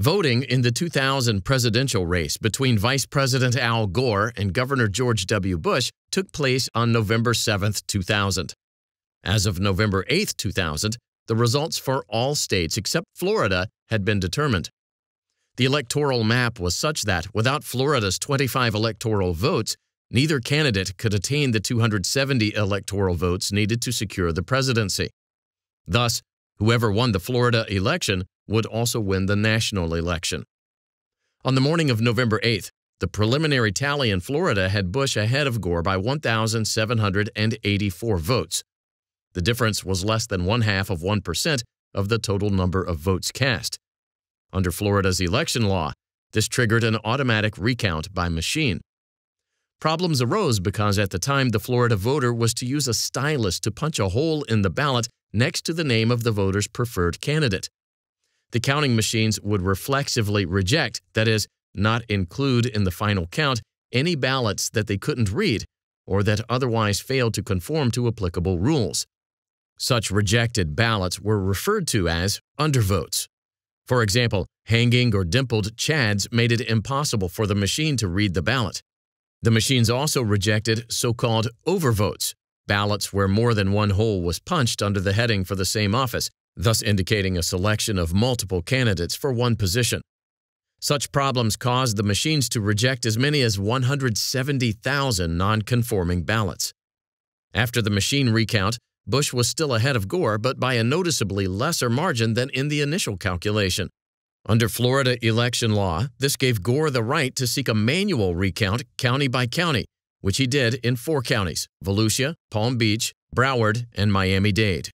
Voting in the 2000 presidential race between Vice President Al Gore and Governor George W. Bush took place on November 7, 2000. As of November 8, 2000, the results for all states except Florida had been determined. The electoral map was such that, without Florida's 25 electoral votes, neither candidate could attain the 270 electoral votes needed to secure the presidency. Thus, whoever won the Florida election would also win the national election. On the morning of November 8th, the preliminary tally in Florida had Bush ahead of Gore by 1,784 votes. The difference was less than one half of 1% of the total number of votes cast. Under Florida's election law, this triggered an automatic recount by machine. Problems arose because at the time the Florida voter was to use a stylus to punch a hole in the ballot next to the name of the voter's preferred candidate the counting machines would reflexively reject, that is, not include in the final count, any ballots that they couldn't read or that otherwise failed to conform to applicable rules. Such rejected ballots were referred to as undervotes. For example, hanging or dimpled chads made it impossible for the machine to read the ballot. The machines also rejected so-called overvotes, ballots where more than one hole was punched under the heading for the same office, thus indicating a selection of multiple candidates for one position. Such problems caused the machines to reject as many as 170,000 non-conforming ballots. After the machine recount, Bush was still ahead of Gore, but by a noticeably lesser margin than in the initial calculation. Under Florida election law, this gave Gore the right to seek a manual recount county by county, which he did in four counties Volusia, Palm Beach, Broward, and Miami Dade.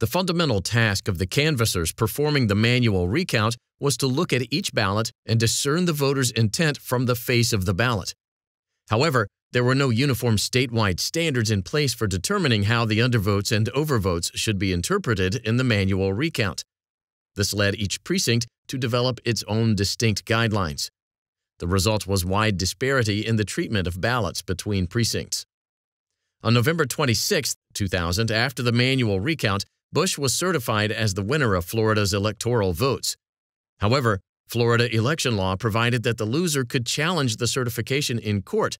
The fundamental task of the canvassers performing the manual recount was to look at each ballot and discern the voter's intent from the face of the ballot. However, there were no uniform statewide standards in place for determining how the undervotes and overvotes should be interpreted in the manual recount. This led each precinct to develop its own distinct guidelines. The result was wide disparity in the treatment of ballots between precincts. On November 26, 2000, after the manual recount, Bush was certified as the winner of Florida's electoral votes. However, Florida election law provided that the loser could challenge the certification in court,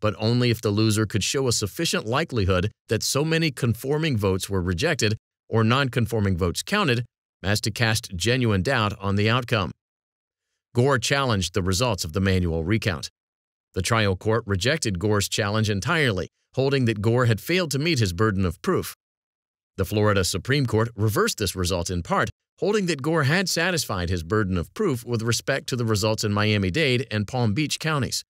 but only if the loser could show a sufficient likelihood that so many conforming votes were rejected or non-conforming votes counted as to cast genuine doubt on the outcome. Gore challenged the results of the manual recount. The trial court rejected Gore's challenge entirely, holding that Gore had failed to meet his burden of proof. The Florida Supreme Court reversed this result in part, holding that Gore had satisfied his burden of proof with respect to the results in Miami-Dade and Palm Beach counties.